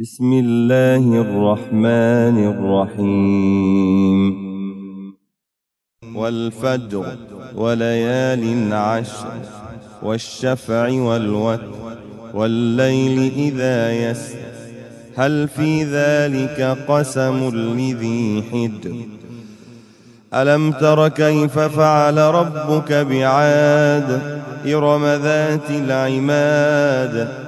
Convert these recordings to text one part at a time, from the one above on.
بسم الله الرحمن الرحيم. والفجر وليال عشر والشفع والوتر والليل إذا يسر. هل في ذلك قسم لذي حجر؟ ألم تر كيف فعل ربك بعاد إرم ذات العماد؟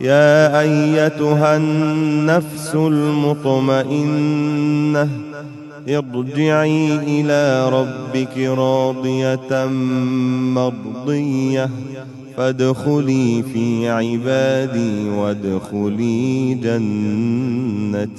يا أيتها النفس المطمئنة ارجعي إلى ربك راضية مرضية فادخلي في عبادي وادخلي جنتي.